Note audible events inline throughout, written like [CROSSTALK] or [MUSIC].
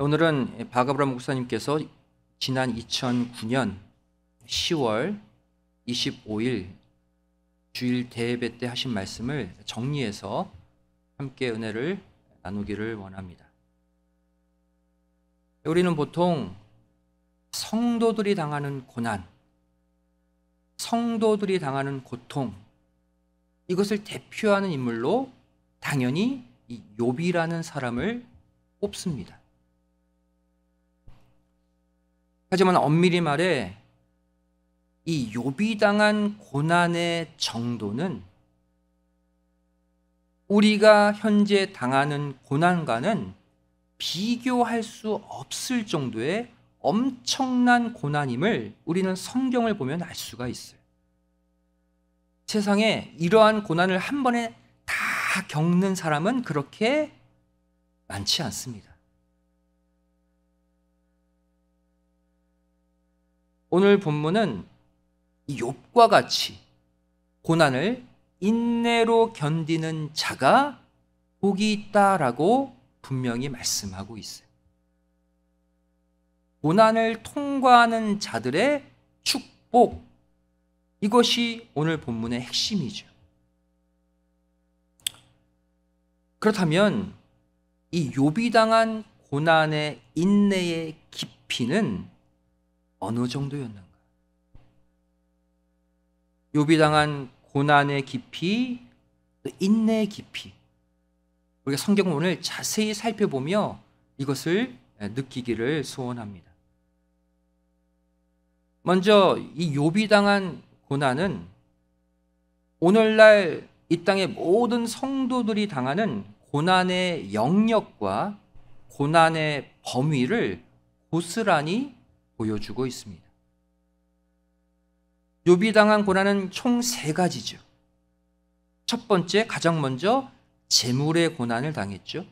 오늘은 바가브라 목사님께서 지난 2009년 10월 25일 주일 대예배 때 하신 말씀을 정리해서 함께 은혜를 나누기를 원합니다. 우리는 보통 성도들이 당하는 고난, 성도들이 당하는 고통, 이것을 대표하는 인물로 당연히 이 욥이라는 사람을 꼽습니다. 하지만 엄밀히 말해 이 욥이 당한 고난의 정도는 우리가 현재 당하는 고난과는 비교할 수 없을 정도의 엄청난 고난임을 우리는 성경을 보면 알 수가 있어요. 세상에 이러한 고난을 한 번에 다 겪는 사람은 그렇게 많지 않습니다. 오늘 본문은 욥과 같이 고난을 인내로 견디는 자가 복이 있다라고 분명히 말씀하고 있어요. 고난을 통과하는 자들의 축복 이것이 오늘 본문의 핵심이죠. 그렇다면 이 욥이 당한 고난의 인내의 깊이는 어느 정도였는가? 욥이 당한 고난의 깊이, 인내의 깊이. 우리가 성경을 자세히 살펴보며 이것을 느끼기를 소원합니다. 먼저 이 욥이 당한 고난은 오늘날 이 땅의 모든 성도들이 당하는 고난의 영역과 고난의 범위를 고스란히 보여주고 있습니다. 욥이 당한 고난은 총 세 가지죠. 첫 번째, 가장 먼저 재물의 고난을 당했죠.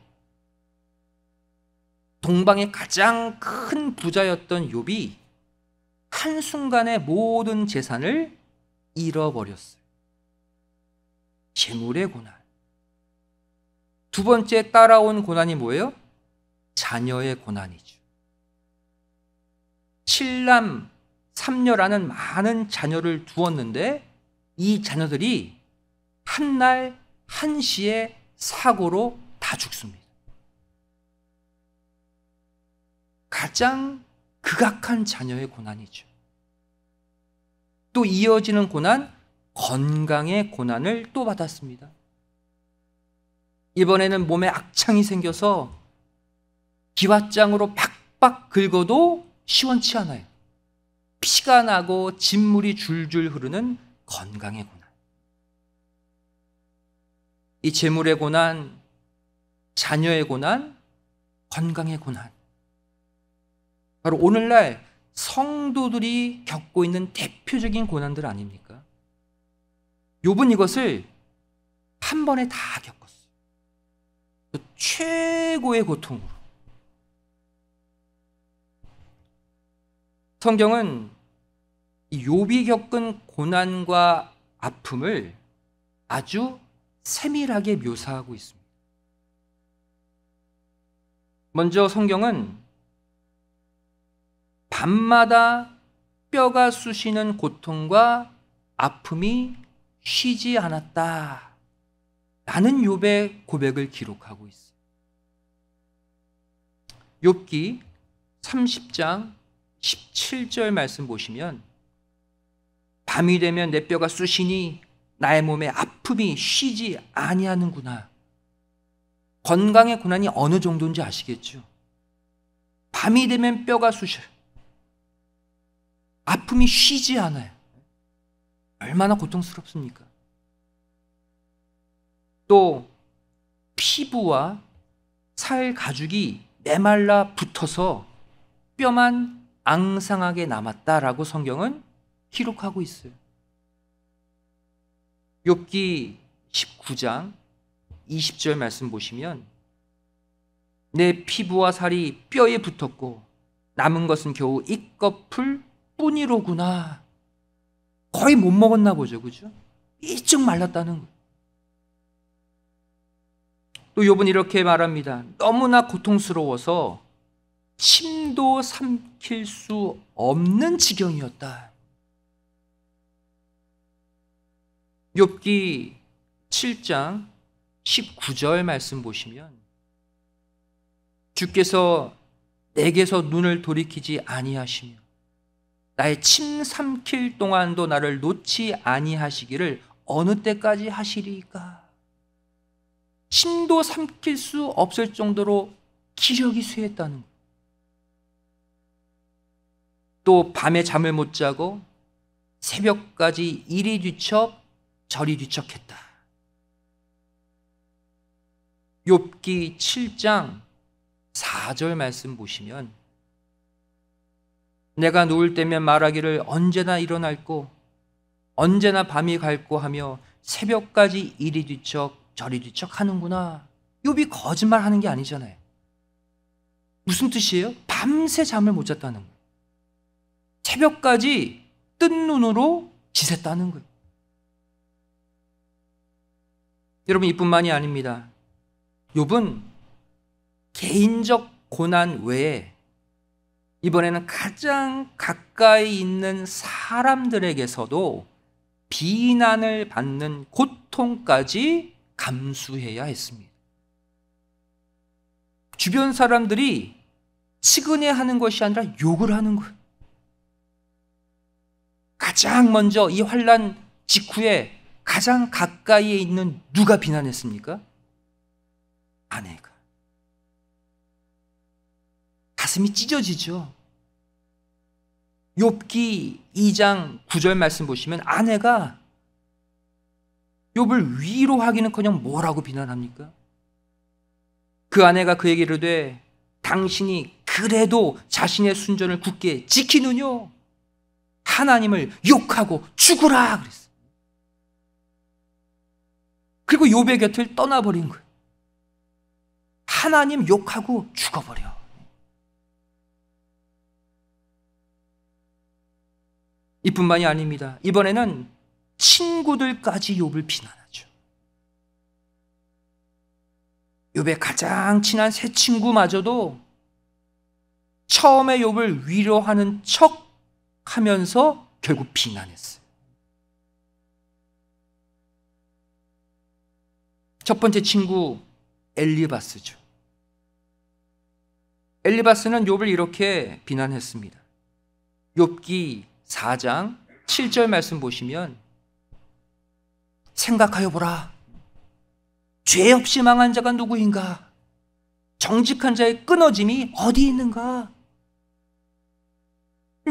동방의 가장 큰 부자였던 욥이 한순간에 모든 재산을 잃어버렸어요. 재물의 고난. 두 번째 따라온 고난이 뭐예요? 자녀의 고난이죠. 칠남 삼녀라는 많은 자녀를 두었는데 이 자녀들이 한 날 한시에 사고로 다 죽습니다. 가장 극악한 자녀의 고난이죠. 또 이어지는 고난, 건강의 고난을 또 받았습니다. 이번에는 몸에 악창이 생겨서 기왓장으로 팍팍 긁어도 시원치 않아요. 피가 나고 진물이 줄줄 흐르는 건강의 고난. 이 재물의 고난, 자녀의 고난, 건강의 고난. 바로 오늘날 성도들이 겪고 있는 대표적인 고난들 아닙니까? 욥은 이것을 한 번에 다 겪었어요. 그 최고의 고통으로. 성경은 욥이 겪은 고난과 아픔을 아주 세밀하게 묘사하고 있습니다. 먼저 성경은 밤마다 뼈가 쑤시는 고통과 아픔이 쉬지 않았다. 라는 욥의 고백을 기록하고 있어요. 욥기 30장 17절 말씀 보시면 밤이 되면 내 뼈가 쑤시니 나의 몸에 아픔이 쉬지 아니하는구나. 건강의 고난이 어느 정도인지 아시겠죠? 밤이 되면 뼈가 쑤셔. 아픔이 쉬지 않아요. 얼마나 고통스럽습니까? 또 피부와 살 가죽이 메말라 붙어서 뼈만 앙상하게 남았다라고 성경은 기록하고 있어요. 욥기 19장 20절 말씀 보시면 내 피부와 살이 뼈에 붙었고 남은 것은 겨우 이꺼풀 뿐이로구나. 거의 못 먹었나 보죠. 그죠? 일찍 말랐다는 거예요. 또 욥은 이렇게 말합니다. 너무나 고통스러워서 침도 삼킬 수 없는 지경이었다. 욥기 7장 19절 말씀 보시면 주께서 내게서 눈을 돌이키지 아니하시며 나의 침 삼킬 동안도 나를 놓지 아니하시기를 어느 때까지 하시리까? 침도 삼킬 수 없을 정도로 기력이 쇠했다는 거예요. 또 밤에 잠을 못 자고 새벽까지 이리 뒤척 저리 뒤척했다. 욥기 7장 4절 말씀 보시면 내가 누울 때면 말하기를 언제나 일어날고 언제나 밤이 갈고 하며 새벽까지 이리 뒤척 저리 뒤척 하는구나. 욥이 거짓말 하는 게 아니잖아요. 무슨 뜻이에요? 밤새 잠을 못 잤다는 거예요. 새벽까지 뜬 눈으로 지샜다는 거예요. 여러분 이뿐만이 아닙니다. 욥은 개인적 고난 외에 이번에는 가장 가까이 있는 사람들에게서도 비난을 받는 고통까지 감수해야 했습니다. 주변 사람들이 치근해 하는 것이 아니라 욕을 하는 거예요. 가장 먼저 이 환란 직후에 가장 가까이에 있는 누가 비난했습니까? 아내가. 가슴이 찢어지죠. 욥기 2장 9절 말씀 보시면 아내가 욥을 위로하기는커녕 뭐라고 비난합니까? 그 아내가 그에게 이르되 당신이 그래도 자신의 순전을 굳게 지키느뇨 하나님을 욕하고 죽으라 그랬어. 그리고 욥의 곁을 떠나버린 거예요. 하나님 욕하고 죽어버려. 이뿐만이 아닙니다. 이번에는 친구들까지 욥을 비난하죠. 욥의 가장 친한 새 친구마저도 처음에 욥을 위로하는 척 하면서 결국 비난했어요. 첫 번째 친구 엘리바스죠. 엘리바스는 욥을 이렇게 비난했습니다. 욥기 4장 7절 말씀 보시면 생각하여 보라. 죄 없이 망한 자가 누구인가? 정직한 자의 끊어짐이 어디 있는가?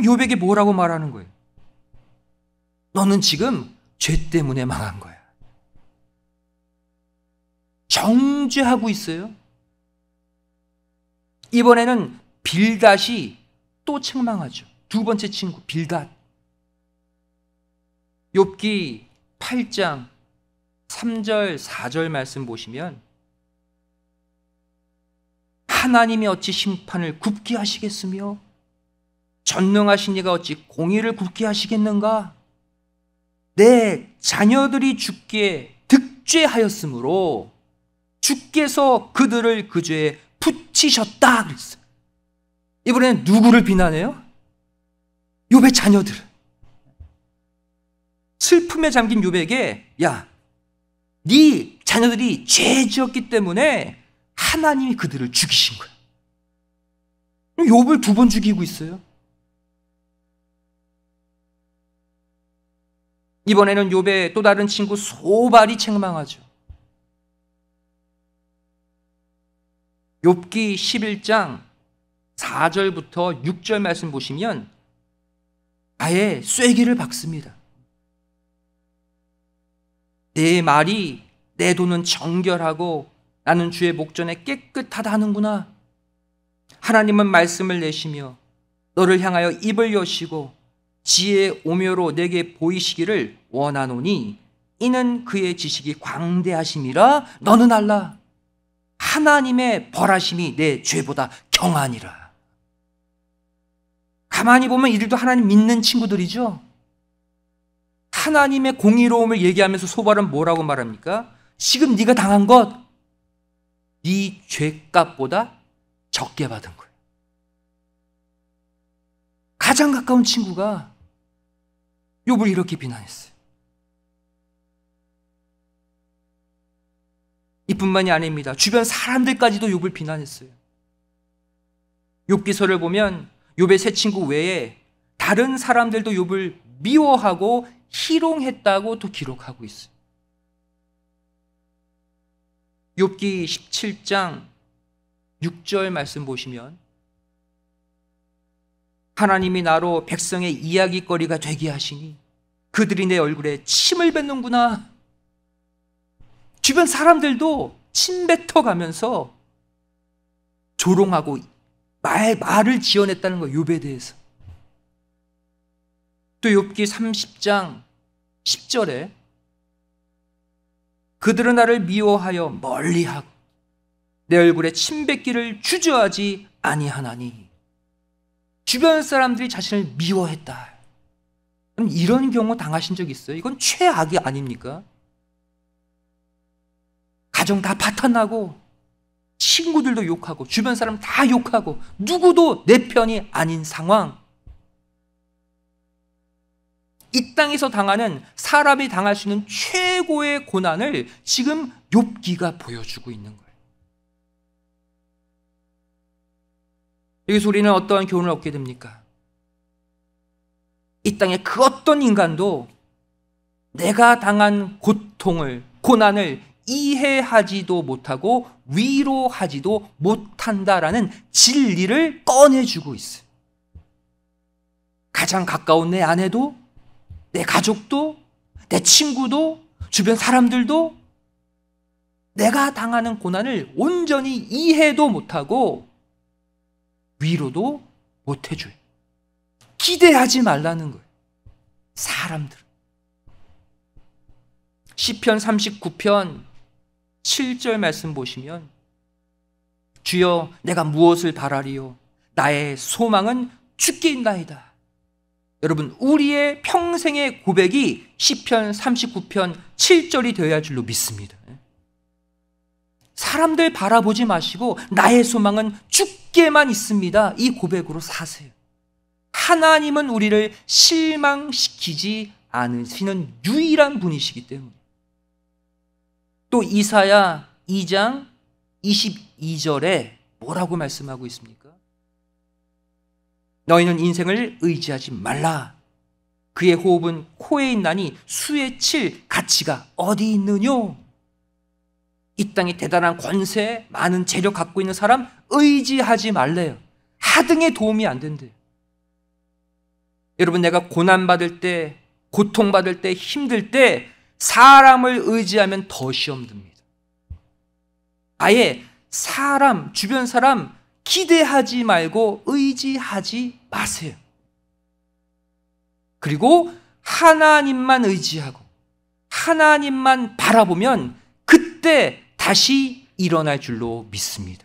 요백이 뭐라고 말하는 거예요? 너는 지금 죄 때문에 망한 거야. 정죄하고 있어요. 이번에는 빌닷이 또 책망하죠. 두 번째 친구 빌닷. 욥기 8장 3절, 4절 말씀 보시면 하나님이 어찌 심판을 굽게 하시겠으며 전능하신 이가 어찌 공의를 굽게 하시겠는가? 내 자녀들이 죽게 득죄하였으므로 주께서 그들을 그 죄에 붙이셨다 그랬어요. 이번에는 누구를 비난해요? 요배 자녀들. 슬픔에 잠긴 요백에 야, 네 자녀들이 죄 지었기 때문에 하나님이 그들을 죽이신 거야. 욥을 두 번 죽이고 있어요. 이번에는 욥의 또 다른 친구 소발이 책망하죠. 욥기 11장 4절부터 6절 말씀 보시면 아예 쐐기를 박습니다. 내 말이 내 돈은 정결하고 나는 주의 목전에 깨끗하다 하는구나. 하나님은 말씀을 내시며 너를 향하여 입을 여시고 지혜의 오묘로 내게 보이시기를 원하노니 이는 그의 지식이 광대하심이라 너는 알라. 하나님의 벌하심이 내 죄보다 경하니라. 가만히 보면 이들도 하나님 믿는 친구들이죠. 하나님의 공의로움을 얘기하면서 소발은 뭐라고 말합니까? 지금 네가 당한 것, 네 죄값보다 적게 받은 거예요. 가장 가까운 친구가 욥을 이렇게 비난했어요. 이뿐만이 아닙니다. 주변 사람들까지도 욥을 비난했어요. 욥기서를 보면 욥의 세 친구 외에 다른 사람들도 욥을 미워하고 희롱했다고 또 기록하고 있어요. 욥기 17장 6절 말씀 보시면 하나님이 나로 백성의 이야기거리가 되게 하시니 그들이 내 얼굴에 침을 뱉는구나. 주변 사람들도 침 뱉어 가면서 조롱하고 말, 말을 지어냈다는 거 욥에 대해서. 또 욥기 30장 10절에 그들은 나를 미워하여 멀리하고 내 얼굴에 침 뱉기를 주저하지 아니하나니 주변 사람들이 자신을 미워했다. 이런 경우 당하신 적 있어요? 이건 최악이 아닙니까? 가정 다 파탄나고 친구들도 욕하고 주변 사람 다 욕하고 누구도 내 편이 아닌 상황. 이 땅에서 당하는 사람이 당할 수 있는 최고의 고난을 지금 욥기가 보여주고 있는 거예요. 여기서 우리는 어떠한 교훈을 얻게 됩니까? 이 땅의 그 어떤 인간도 내가 당한 고통을, 고난을 이해하지도 못하고 위로하지도 못한다라는 진리를 꺼내주고 있어요. 가장 가까운 내 아내도, 내 가족도, 내 친구도, 주변 사람들도 내가 당하는 고난을 온전히 이해도 못하고 위로도 못 해줘요. 기대하지 말라는 거예요. 사람들. 시편 39편 7절 말씀 보시면 주여 내가 무엇을 바라리요 나의 소망은 죽게 있나이다. 여러분 우리의 평생의 고백이 시편 39편 7절이 되어야 할 줄로 믿습니다. 사람들 바라보지 마시고 나의 소망은 죽게만 있습니다. 이 고백으로 사세요. 하나님은 우리를 실망시키지 않으시는 유일한 분이시기 때문에. 또 이사야 2장 22절에 뭐라고 말씀하고 있습니까? 너희는 인생을 의지하지 말라. 그의 호흡은 코에 있나니 수에 칠 가치가 어디 있느뇨? 이 땅에 대단한 권세, 많은 재력 갖고 있는 사람 의지하지 말래요. 하등의 도움이 안 된대요. 여러분, 내가 고난받을 때, 고통받을 때, 힘들 때, 사람을 의지하면 더 시험 듭니다. 아예 사람, 주변 사람 기대하지 말고 의지하지 마세요. 그리고 하나님만 의지하고 하나님만 바라보면 그때 다시 일어날 줄로 믿습니다.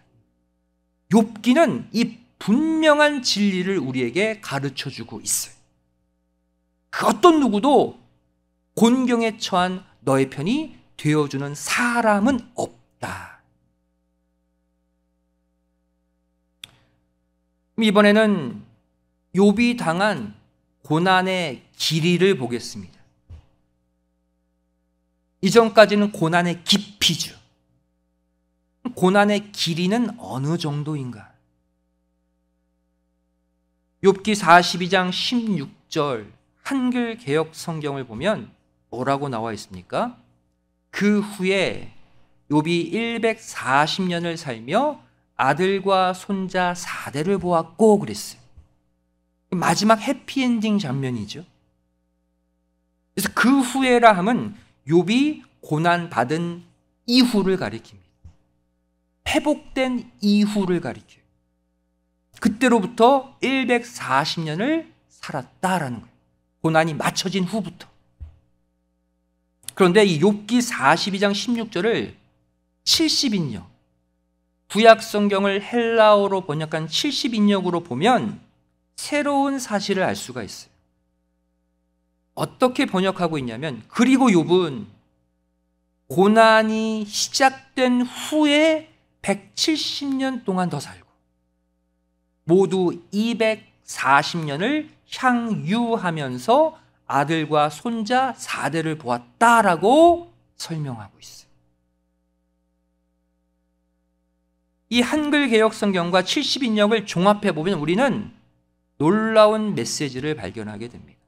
욥기는 이 분명한 진리를 우리에게 가르쳐 주고 있어요. 그 어떤 누구도 곤경에 처한 너의 편이 되어주는 사람은 없다. 이번에는 욥이 당한 고난의 길이를 보겠습니다. 이전까지는 고난의 깊이죠. 고난의 길이는 어느 정도인가? 욥기 42장 16절 한글 개혁 성경을 보면 뭐라고 나와 있습니까? 그 후에 욥이 140년을 살며 아들과 손자 4대를 보았고 그랬어요. 마지막 해피엔딩 장면이죠. 그래서 그 후에라 함은 욥이 고난 받은 이후를 가리킵니다. 회복된 이후를 가리켜요. 그때로부터 140년을 살았다라는 거예요. 고난이 맞춰진 후부터. 그런데 이 욥기 42장 16절을 70인역 구약 성경을 헬라어로 번역한 70인역으로 보면 새로운 사실을 알 수가 있어요. 어떻게 번역하고 있냐면 그리고 욥은 고난이 시작된 후에 170년 동안 더 살고 모두 240년을 향유하면서 아들과 손자 4대를 보았다라고 설명하고 있어요. 이 한글 개혁 성경과 70인역을 종합해 보면 우리는 놀라운 메시지를 발견하게 됩니다.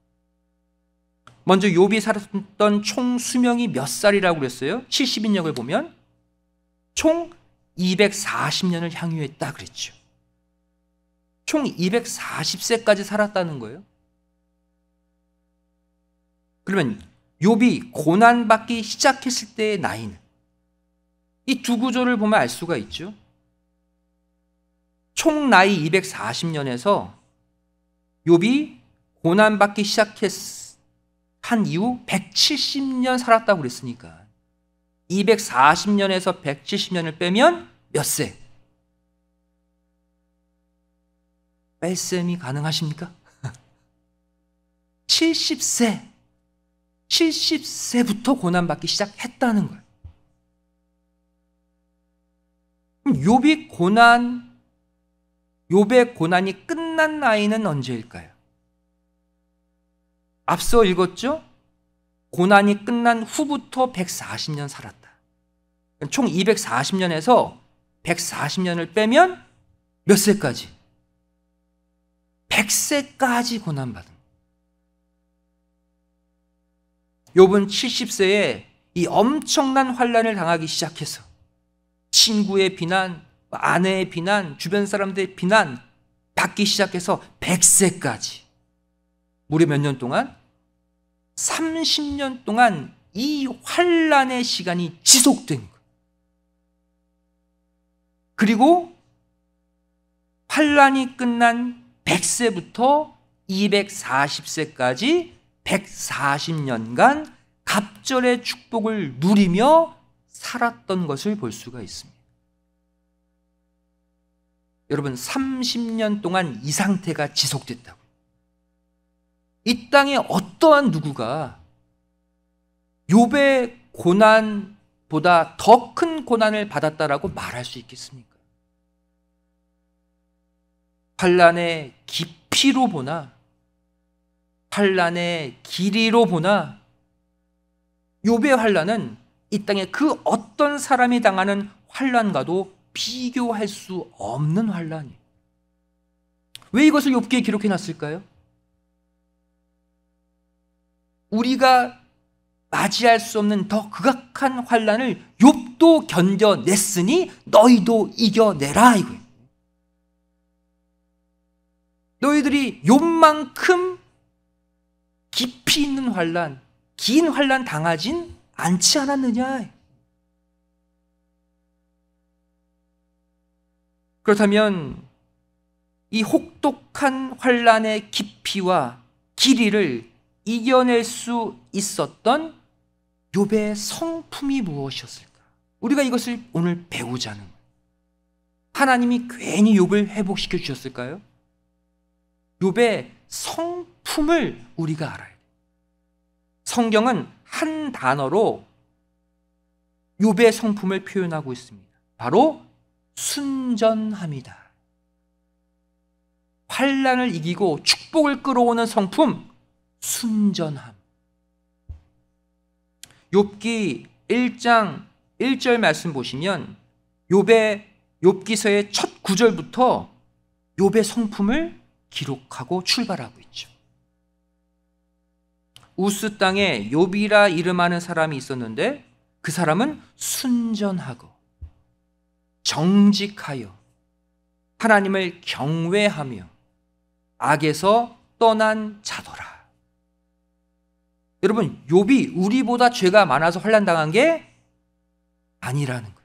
먼저 욥이 살았던 총 수명이 몇 살이라고 그랬어요? 70인역을 보면 총 240년을 향유했다 그랬죠. 총 240세까지 살았다는 거예요. 그러면 욥이 고난 받기 시작했을 때의 나이는 이 두 구조를 보면 알 수가 있죠. 총 나이 240년에서 욥이 고난 받기 시작했 한 이후 170년 살았다고 그랬으니까 240년에서 170년을 빼면 몇 세? 뺄셈이 가능하십니까? [LAUGHS] 70세. 70세부터 고난받기 시작했다는 거예요. 욥이 고난, 욥의 고난이 끝난 나이는 언제일까요? 앞서 읽었죠? 고난이 끝난 후부터 140년 살았다. 총 240년에서 140년을 빼면 몇 세까지? 100세까지 고난받은 욥은 70세에 이 엄청난 환란을 당하기 시작해서 친구의 비난, 아내의 비난, 주변 사람들의 비난 받기 시작해서 100세까지 무려 몇 년 동안 30년 동안 이 환란의 시간이 지속된 거예요. 그리고 환란이 끝난 100세부터 240세까지 140년간 갑절의 축복을 누리며 살았던 것을 볼 수가 있습니다. 여러분 30년 동안 이 상태가 지속됐다고. 이 땅에 어떠한 누구가 욥의 고난보다 더 큰 고난을 받았다라고 말할 수 있겠습니까? 환란의 깊이로 보나 환란의 길이로 보나 욥의 환란은 이 땅에 그 어떤 사람이 당하는 환란과도 비교할 수 없는 환란이에요. 왜 이것을 욥기에 기록해 놨을까요? 우리가 맞이할 수 없는 더 극악한 환란을 욥도 견뎌냈으니 너희도 이겨내라 이거예요. 너희들이 욥만큼 깊이 있는 환란, 긴 환란 당하진 않지 않았느냐? 그렇다면 이 혹독한 환란의 깊이와 길이를 이겨낼 수 있었던 욥의 성품이 무엇이었을까? 우리가 이것을 오늘 배우자는. 하나님이 괜히 욥을 회복시켜 주셨을까요? 욥의 성품을 우리가 알아야 돼요. 성경은 한 단어로 욥의 성품을 표현하고 있습니다. 바로 순전함이다. 환란을 이기고 축복을 끌어오는 성품 순전함. 욥기 1장 1절 말씀 보시면 욥의 욥기서의 첫 구절부터 욥의 성품을 기록하고 출발하고 있죠. 우스 땅에 욥이라 이름하는 사람이 있었는데 그 사람은 순전하고 정직하여 하나님을 경외하며 악에서 떠난 자더라. 여러분, 욥이 우리보다 죄가 많아서 환란 당한 게 아니라는 거예요.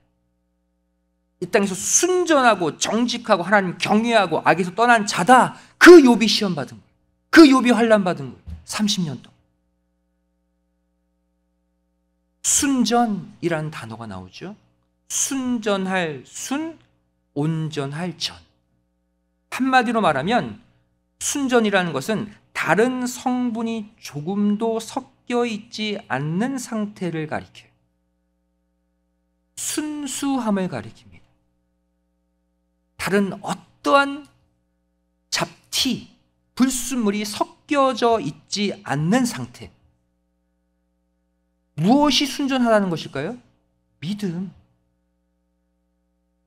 이 땅에서 순전하고 정직하고 하나님 경외하고 악에서 떠난 자다. 그 욥이 시험 받은 거예요. 그 욥이 환란 받은 거예요. 30년 동안. 순전이라는 단어가 나오죠. 순전할 순, 온전할 전. 한마디로 말하면 순전이라는 것은 다른 성분이 조금도 섞여 있지 않는 상태를 가리켜요. 순수함을 가리킵니다. 다른 어떠한 잡 티, 불순물이 섞여져 있지 않는 상태. 무엇이 순전하다는 것일까요? 믿음.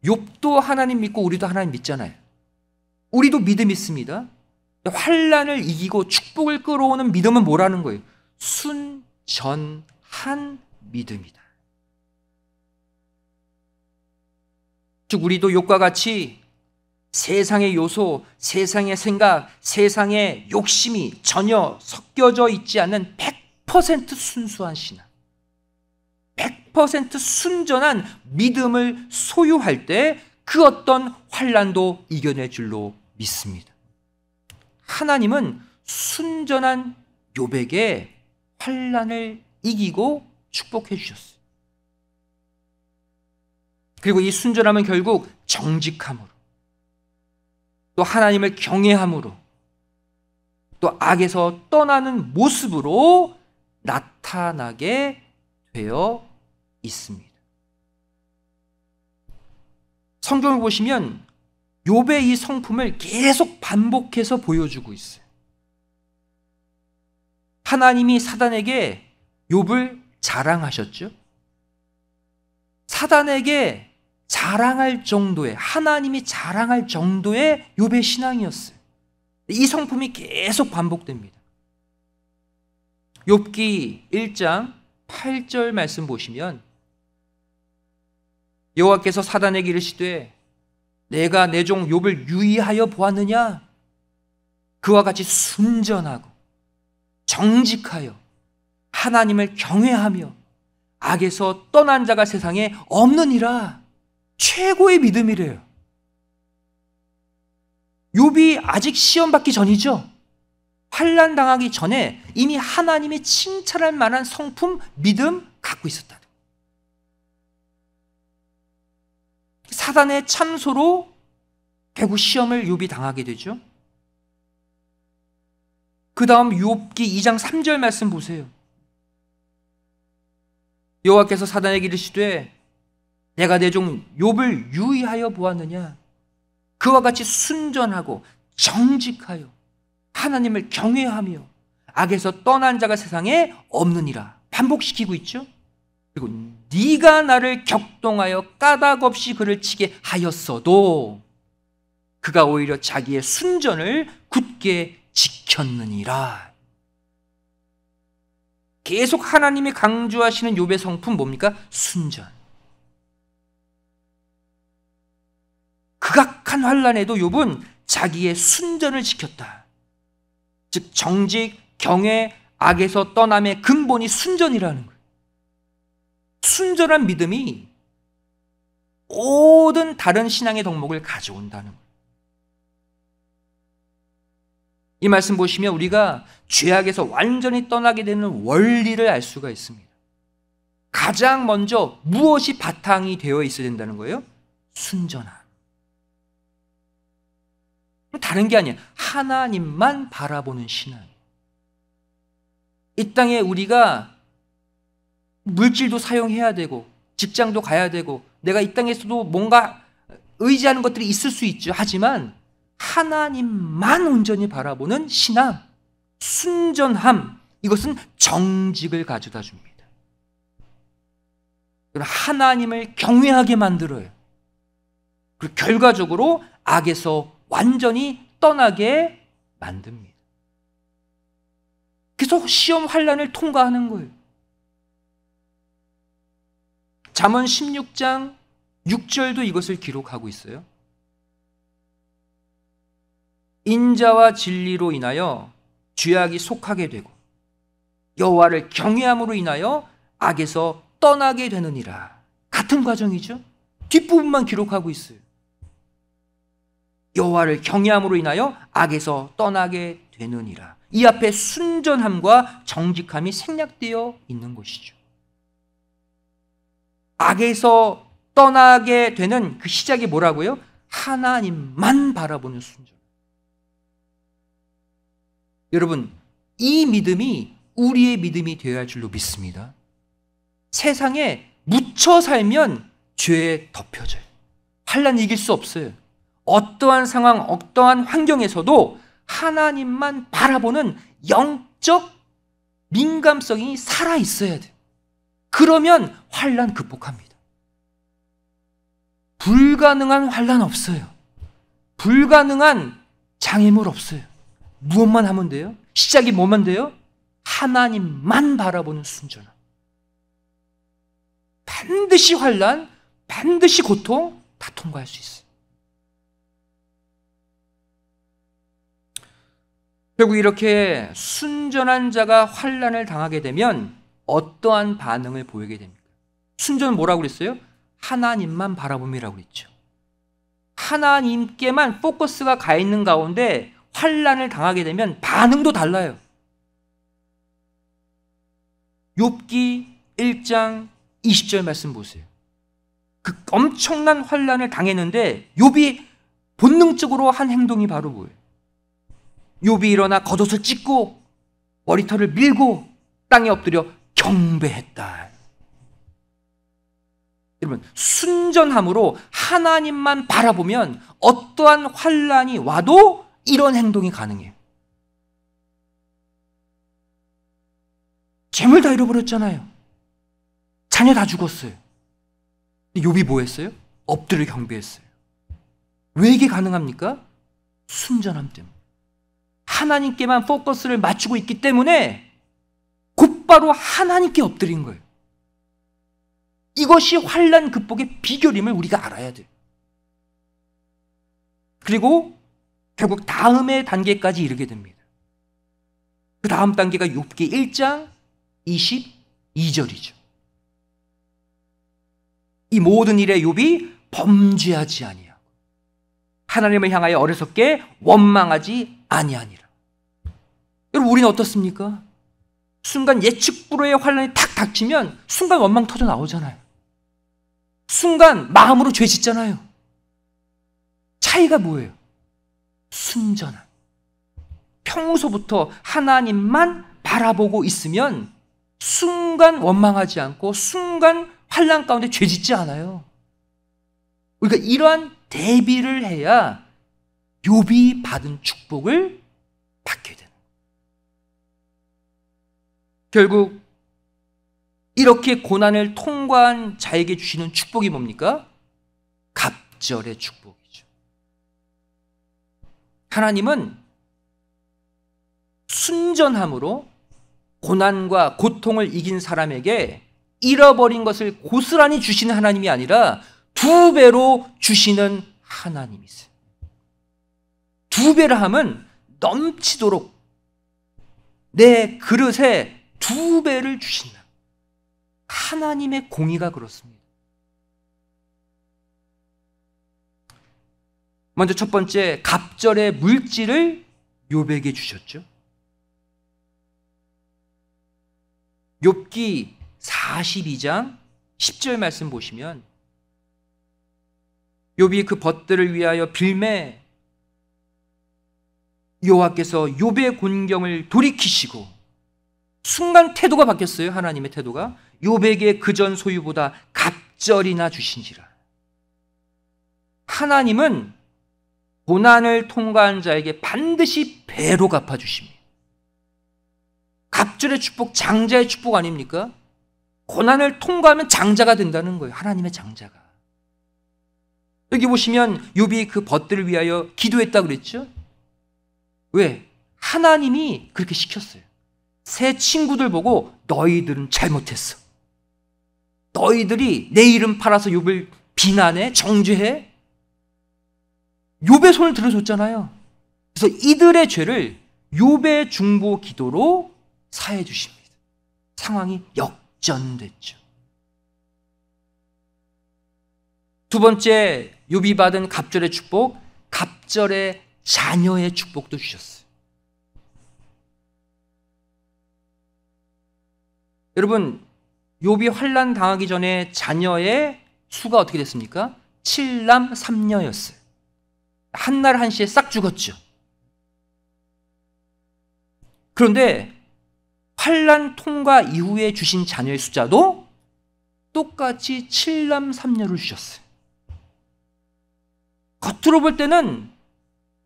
욥도 하나님 믿고 우리도 하나님 믿잖아요. 우리도 믿음 있습니다. 환란을 이기고 축복을 끌어오는 믿음은 뭐라는 거예요? 순전한 믿음이다. 즉 우리도 욥과 같이 세상의 요소, 세상의 생각, 세상의 욕심이 전혀 섞여져 있지 않는 100% 순수한 신앙. 100% 순전한 믿음을 소유할 때 그 어떤 환란도 이겨낼 줄로 믿습니다. 하나님은 순전한 욥에게 환란을 이기고 축복해 주셨어요. 그리고 이 순전함은 결국 정직함으로 또 하나님을 경외함으로 또 악에서 떠나는 모습으로 나타나게 되어 있습니다. 성경을 보시면 욥의 이 성품을 계속 반복해서 보여주고 있어요. 하나님이 사단에게 욥을 자랑하셨죠. 사단에게 자랑할 정도의 하나님이 자랑할 정도의 욥의 신앙이었어요. 이 성품이 계속 반복됩니다. 욥기 1장 8절 말씀 보시면 여호와께서 사단에게 이르시되 내가 내 종 욥을 유의하여 보았느냐 그와 같이 순전하고 정직하여 하나님을 경외하며 악에서 떠난 자가 세상에 없느니라 최고의 믿음이래요. 욥이 아직 시험 받기 전이죠. 환란 당하기 전에 이미 하나님이 칭찬할 만한 성품, 믿음 갖고 있었다. 사단의 참소로 결국 시험을 욥이 당하게 되죠. 그 다음 욥기 2장 3절 말씀 보세요. 여호와께서 사단에게 이르시되 내가 내 종 욥을 유의하여 보았느냐 그와 같이 순전하고 정직하여 하나님을 경외하며 악에서 떠난 자가 세상에 없느니라 반복시키고 있죠. 그리고 네가 나를 격동하여 까닭 없이 그를 치게 하였어도 그가 오히려 자기의 순전을 굳게 지켰느니라. 계속 하나님이 강조하시는 욥의 성품 뭡니까? 순전. 극악한 환란에도 욥은 자기의 순전을 지켰다. 즉 정직, 경외, 악에서 떠남의 근본이 순전이라는 거예요. 순전한 믿음이 모든 다른 신앙의 덕목을 가져온다는 거예요. 이 말씀 보시면 우리가 죄악에서 완전히 떠나게 되는 원리를 알 수가 있습니다. 가장 먼저 무엇이 바탕이 되어 있어야 된다는 거예요? 순전함. 다른 게 아니에요. 하나님만 바라보는 신앙. 이 땅에 우리가 물질도 사용해야 되고 직장도 가야 되고 내가 이 땅에서도 뭔가 의지하는 것들이 있을 수 있죠. 하지만 하나님만 온전히 바라보는 신앙, 순전함, 이것은 정직을 가져다 줍니다. 하나님을 경외하게 만들어요. 그리고 결과적으로 악에서 완전히 떠나게 만듭니다. 계속 시험 환란을 통과하는 거예요. 잠언 16장 6절도 이것을 기록하고 있어요. 인자와 진리로 인하여 죄악이 속하게 되고 여호와를 경외함으로 인하여 악에서 떠나게 되느니라. 같은 과정이죠. 뒷부분만 기록하고 있어요. 여호와를 경외함으로 인하여 악에서 떠나게 되느니라. 이 앞에 순전함과 정직함이 생략되어 있는 것이죠. 악에서 떠나게 되는 그 시작이 뭐라고요? 하나님만 바라보는 순전. 여러분, 이 믿음이 우리의 믿음이 되어야 할 줄로 믿습니다. 세상에 묻혀 살면 죄에 덮여져요. 환란 이길 수 없어요. 어떠한 상황, 어떠한 환경에서도 하나님만 바라보는 영적 민감성이 살아 있어야 돼. 그러면 환란 극복합니다. 불가능한 환란 없어요. 불가능한 장애물 없어요. 무엇만 하면 돼요? 시작이 뭐만 돼요? 하나님만 바라보는 순전함. 반드시 환란, 반드시 고통 다 통과할 수 있어요. 결국 이렇게 순전한 자가 환란을 당하게 되면 어떠한 반응을 보이게 됩니까? 순전은 뭐라고 그랬어요? 하나님만 바라봄이라고 그랬죠. 하나님께만 포커스가 가 있는 가운데 환란을 당하게 되면 반응도 달라요. 욥기 1장 20절 말씀 보세요. 그 엄청난 환란을 당했는데 욥이 본능적으로 한 행동이 바로 뭐예요? 욥이 일어나 겉옷을 찢고 머리털을 밀고 땅에 엎드려 경배했다. 여러분 순전함으로 하나님만 바라보면 어떠한 환란이 와도 이런 행동이 가능해요. 재물 다 잃어버렸잖아요. 자녀 다 죽었어요. 욥이 뭐 했어요? 엎드려 경배했어요. 왜 이게 가능합니까? 순전함 때문에. 하나님께만 포커스를 맞추고 있기 때문에 곧바로 하나님께 엎드린 거예요. 이것이 환란 극복의 비결임을 우리가 알아야 돼요. 그리고 결국 다음의 단계까지 이르게 됩니다. 그 다음 단계가 욥기 1장 22절이죠. 이 모든 일에 욥이 범죄하지 아니하고 하나님을 향하여 어리석게 원망하지 아니하니라. 여러분 우리는 어떻습니까? 순간 예측 불허의 환란이 탁 닥치면 순간 원망 터져 나오잖아요. 순간 마음으로 죄 짓잖아요. 차이가 뭐예요? 순전함. 평소부터 하나님만 바라보고 있으면 순간 원망하지 않고 순간 환란 가운데 죄 짓지 않아요. 그러니까 이러한 대비를 해야 욥이 받은 축복을 받게 되는. 결국 이렇게 고난을 통과한 자에게 주시는 축복이 뭡니까? 갑절의 축복이죠. 하나님은 순전함으로 고난과 고통을 이긴 사람에게 잃어버린 것을 고스란히 주시는 하나님이 아니라 두 배로 주시는 하나님이세요. 두 배라 함은 넘치도록 내 그릇에 두 배를 주신다. 하나님의 공의가 그렇습니다. 먼저 첫 번째 갑절의 물질을 요백에 주셨죠. 욥기 42장 10절 말씀 보시면 욥이 그 벗들을 위하여 빌매 여호와께서 욥의 곤경을 돌이키시고 순간 태도가 바뀌었어요. 하나님의 태도가 욥에게 그전 소유보다 갑절이나 주신지라. 하나님은 고난을 통과한 자에게 반드시 배로 갚아 주십니다. 갑절의 축복, 장자의 축복 아닙니까? 고난을 통과하면 장자가 된다는 거예요. 하나님의 장자가. 여기 보시면 욥이 그 벗들을 위하여 기도했다 그랬죠? 왜? 하나님이 그렇게 시켰어요. 새 친구들 보고 너희들은 잘못했어. 너희들이 내 이름 팔아서 욥을 비난해, 정죄해. 욥의 손을 들어줬잖아요. 그래서 이들의 죄를 욥의 중보 기도로 사해 주십니다. 상황이 역전됐죠. 두 번째 욥이 받은 갑절의 축복, 갑절의 자녀의 축복도 주셨어요. 여러분, 욥이 환란 당하기 전에 자녀의 수가 어떻게 됐습니까? 7남 3녀였어요. 한날 한시에 싹 죽었죠. 그런데 환란 통과 이후에 주신 자녀의 숫자도 똑같이 7남 3녀를 주셨어요. 겉으로 볼 때는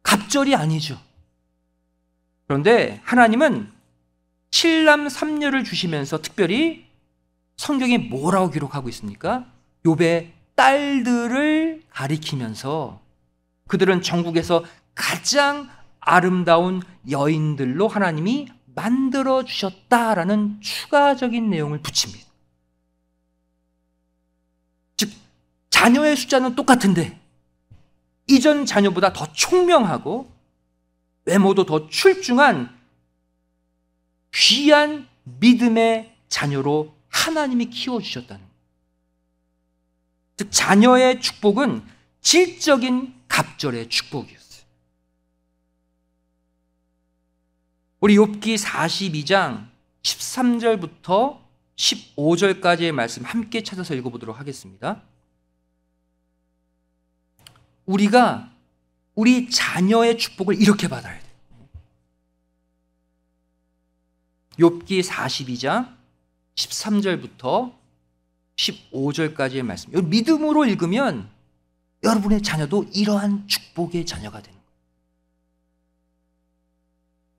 갑절이 아니죠. 그런데 하나님은 칠남 삼녀를 주시면서 특별히 성경에 뭐라고 기록하고 있습니까? 욥의 딸들을 가리키면서 그들은 전국에서 가장 아름다운 여인들로 하나님이 만들어 주셨다라는 추가적인 내용을 붙입니다. 즉 자녀의 숫자는 똑같은데 이전 자녀보다 더 총명하고 외모도 더 출중한 귀한 믿음의 자녀로 하나님이 키워주셨다는 거예요. 즉, 자녀의 축복은 질적인 갑절의 축복이었어요. 우리 욥기 42장 13절부터 15절까지의 말씀 함께 찾아서 읽어보도록 하겠습니다. 우리가 우리 자녀의 축복을 이렇게 받아야 돼. 욥기 42장 13절부터 15절까지의 말씀. 믿음으로 읽으면 여러분의 자녀도 이러한 축복의 자녀가 되는.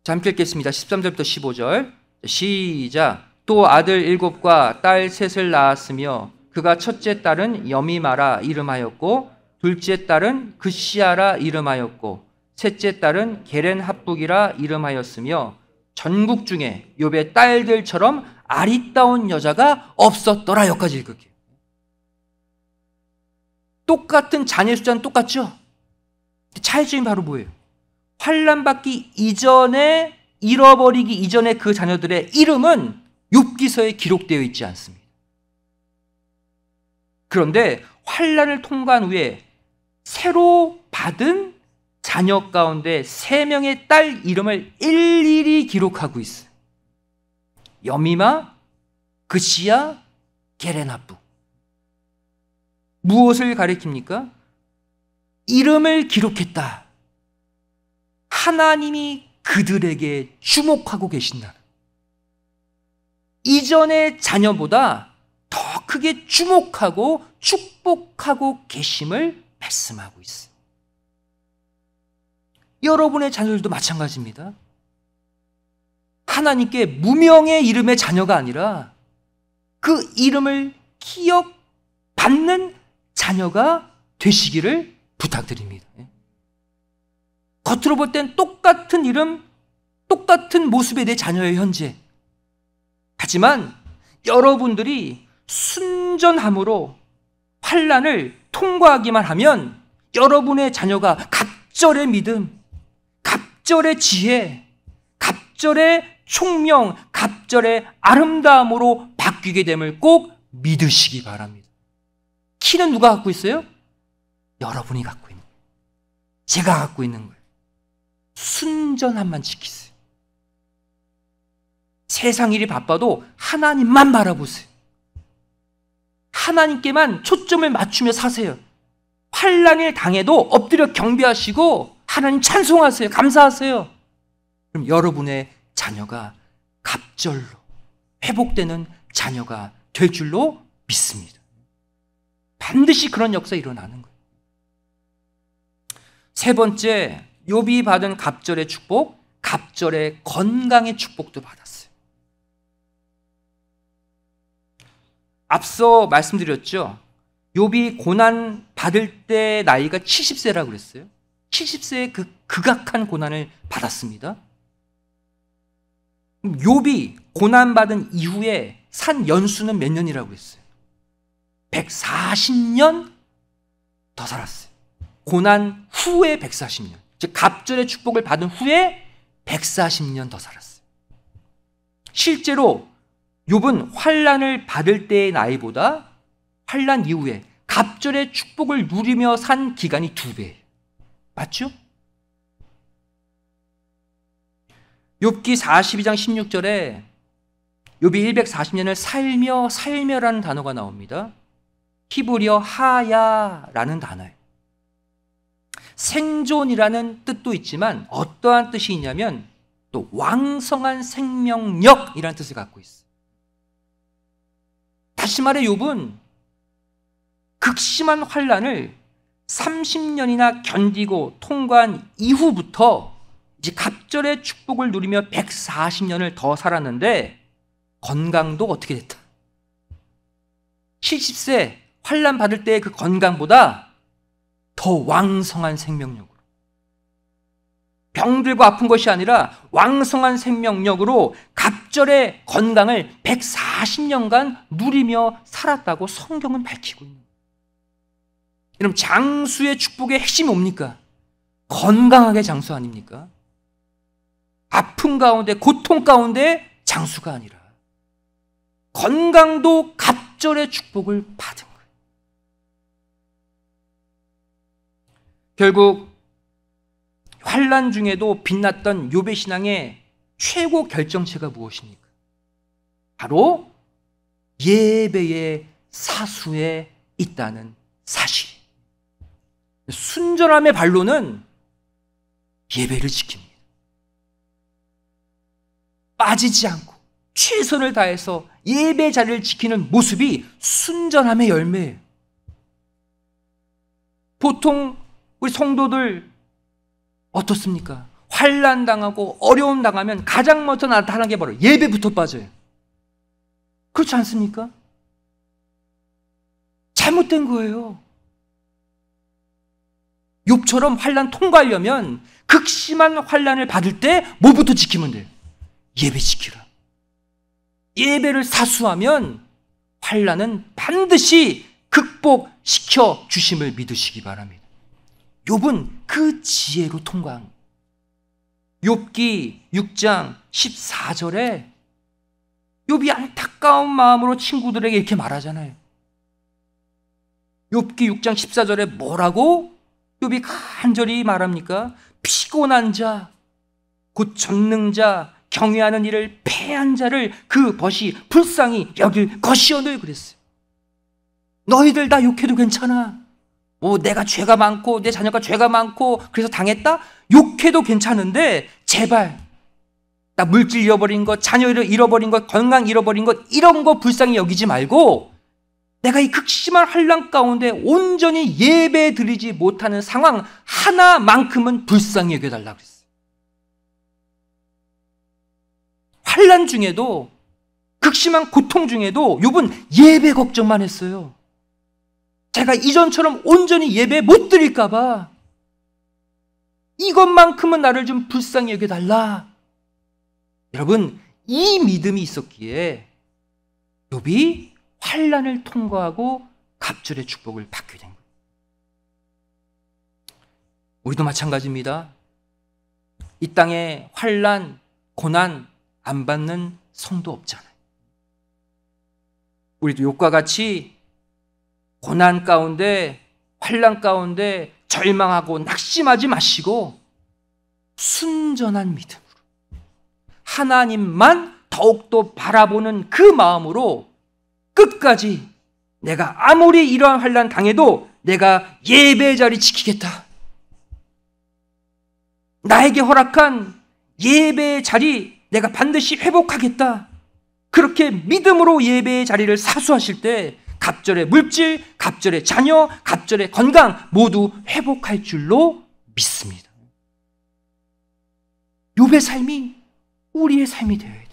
자, 함께 읽겠습니다. 13절부터 15절. 시작. 또 아들 일곱과 딸 셋을 낳았으며 그가 첫째 딸은 여미마라 이름하였고 둘째 딸은 그시아라 이름하였고 셋째 딸은 게렌 합북이라 이름하였으며 전국 중에 욥의 딸들처럼 아리따운 여자가 없었더라 여기까지 읽을게요. 똑같은 자녀 숫자는 똑같죠? 차이점이 바로 뭐예요? 환란 받기 이전에 잃어버리기 이전에 그 자녀들의 이름은 욥기서에 기록되어 있지 않습니다. 그런데 환란을 통과한 후에 새로 받은 자녀 가운데 세 명의 딸 이름을 일일이 기록하고 있어요. 여미마, 그시야, 게레나부. 무엇을 가리킵니까? 이름을 기록했다. 하나님이 그들에게 주목하고 계신다. 이전의 자녀보다 더 크게 주목하고 축복하고 계심을 말씀하고 있어요. 여러분의 자녀들도 마찬가지입니다. 하나님께 무명의 이름의 자녀가 아니라 그 이름을 기억받는 자녀가 되시기를 부탁드립니다. 예. 겉으로 볼 땐 똑같은 이름, 똑같은 모습의 내 자녀의 현재. 하지만 여러분들이 순전함으로 환란을 통과하기만 하면 여러분의 자녀가 갑절의 믿음, 갑절의 지혜, 갑절의 총명, 갑절의 아름다움으로 바뀌게 됨을 꼭 믿으시기 바랍니다. 키는 누가 갖고 있어요? 여러분이 갖고 있는 거예요. 제가 갖고 있는 거예요. 순전함만 지키세요. 세상 일이 바빠도 하나님만 바라보세요. 하나님께만 초점을 맞추며 사세요. 환란을 당해도 엎드려 경배하시고 하나님 찬송하세요. 감사하세요. 그럼 여러분의 자녀가 갑절로 회복되는 자녀가 될 줄로 믿습니다. 반드시 그런 역사 일어나는 거예요. 세 번째, 욥이 받은 갑절의 축복, 갑절의 건강의 축복도 받았어요. 앞서 말씀드렸죠. 욥이 고난 받을 때 나이가 70세라고 그랬어요. 70세의 그 극악한 고난을 받았습니다. 욥이 고난 받은 이후에 산 연수는 몇 년이라고 했어요? 140년 더 살았어요. 고난 후에 140년. 즉 갑절의 축복을 받은 후에 140년 더 살았어요. 실제로 욥은 환란을 받을 때의 나이보다 환란 이후에 갑절의 축복을 누리며 산 기간이 두 배예요. 맞죠? 욥기 42장 16절에 욥이 140년을 살며 살며라는 단어가 나옵니다. 히브리어 하야라는 단어예요. 생존이라는 뜻도 있지만 어떠한 뜻이 있냐면 또 왕성한 생명력이라는 뜻을 갖고 있어요. 다시 말해 욥은 극심한 환란을 30년이나 견디고 통과한 이후부터 이제 갑절의 축복을 누리며 140년을 더 살았는데 건강도 어떻게 됐다. 70세 환란 받을 때의 그 건강보다 더 왕성한 생명력으로 병들고 아픈 것이 아니라 왕성한 생명력으로 갑절의 건강을 140년간 누리며 살았다고 성경은 밝히고 있는. 여러분 장수의 축복의 핵심이 뭡니까? 건강하게 장수 아닙니까? 아픔 가운데 고통 가운데 장수가 아니라 건강도 갑절의 축복을 받은 거예요. 결국 환란 중에도 빛났던 요배 신앙의 최고 결정체가 무엇입니까? 바로 예배의 사수에 있다는 사실. 순전함의 발로는 예배를 지킵니다. 빠지지 않고 최선을 다해서 예배 자리를 지키는 모습이 순전함의 열매예요. 보통 우리 성도들 어떻습니까? 환란 당하고 어려움 당하면 가장 먼저 나타나는 게 바로 예배부터 빠져요. 그렇지 않습니까? 잘못된 거예요. 욥처럼 환란 통과하려면 극심한 환란을 받을 때 뭐부터 지키면 돼요? 예배 지키라. 예배를 사수하면 환란은 반드시 극복시켜 주심을 믿으시기 바랍니다. 욥은 그 지혜로 통과한 욥기 6장 14절에 욥이 안타까운 마음으로 친구들에게 이렇게 말하잖아요. 욥기 6장 14절에 뭐라고 욥이 간절히 말합니까? 피곤한 자, 곧 전능 자, 경외하는 일을 패한 자를 그 벗이 불쌍히 여길 것이오늘 그랬어요. 너희들 다 욕해도 괜찮아. 뭐 내가 죄가 많고 내 자녀가 죄가 많고 그래서 당했다? 욕해도 괜찮은데 제발 나 물질 잃어버린 것, 자녀를 잃어버린 것, 건강 잃어버린 것 이런 거 불쌍히 여기지 말고 내가 이 극심한 환란 가운데 온전히 예배 드리지 못하는 상황 하나만큼은 불쌍히 여겨달라 그랬어요. 환란 중에도 극심한 고통 중에도 욥은 예배 걱정만 했어요. 제가 이전처럼 온전히 예배 못 드릴까 봐 이것만큼은 나를 좀 불쌍히 여겨달라. 여러분 이 믿음이 있었기에 욥이 환란을 통과하고 갑절의 축복을 받게 된. 우리도 마찬가지입니다. 이 땅에 환란, 고난 안 받는 성도 없잖아요. 우리도 욕과 같이 고난 가운데 환란 가운데 절망하고 낙심하지 마시고 순전한 믿음으로 하나님만 더욱더 바라보는 그 마음으로 끝까지 내가 아무리 이러한 환란 당해도 내가 예배 자리 지키겠다. 나에게 허락한 예배 자리 내가 반드시 회복하겠다. 그렇게 믿음으로 예배의 자리를 사수하실 때 갑절의 물질, 갑절의 자녀, 갑절의 건강 모두 회복할 줄로 믿습니다. 욥의 삶이 우리의 삶이 되어야 돼요.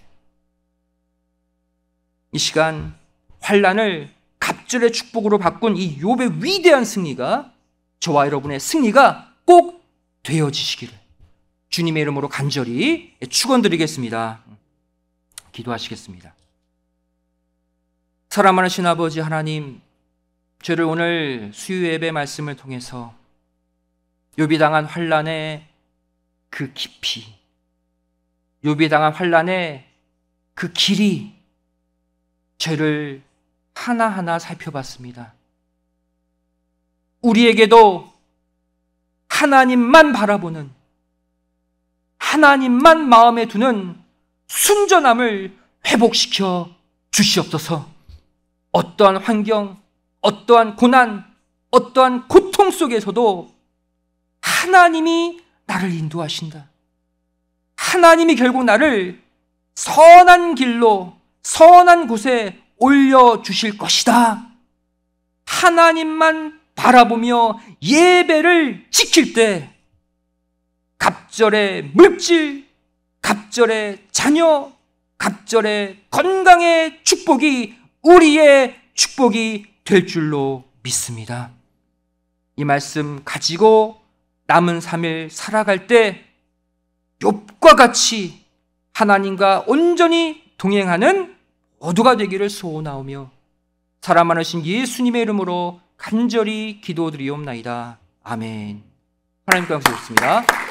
이 시간 환란을 갑절의 축복으로 바꾼 이 욥의 위대한 승리가 저와 여러분의 승리가 꼭 되어지시기를 주님의 이름으로 간절히 축원드리겠습니다. 기도하시겠습니다. 사랑하신 아버지 하나님, 저를 오늘 수요 예배 말씀을 통해서 요비 당한 환란의 그 깊이, 요비 당한 환란의 그 길이 저를 하나하나 살펴봤습니다. 우리에게도 하나님만 바라보는 하나님만 마음에 두는 순전함을 회복시켜 주시옵소서. 어떠한 환경, 어떠한 고난, 어떠한 고통 속에서도 하나님이 나를 인도하신다. 하나님이 결국 나를 선한 길로, 선한 곳에 올려주실 것이다. 하나님만 바라보며 예배를 지킬 때 갑절의 물질, 갑절의 자녀, 갑절의 건강의 축복이 우리의 축복이 될 줄로 믿습니다. 이 말씀 가지고 남은 3일 살아갈 때 욥과 같이 하나님과 온전히 동행하는 모두가 되기를 소원하오며 많으신 예수님의 이름으로 간절히 기도드리옵나이다. 아멘. 하나님께 감사드립니다.